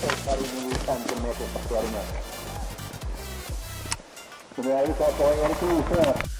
centimeter per square meter. Så det är ju så itu.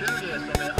serious. I mean,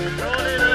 ¡Olé, olé!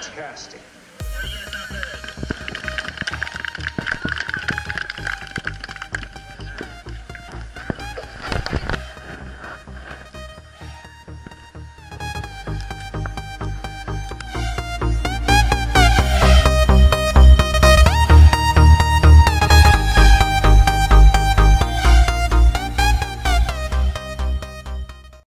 Fantastic.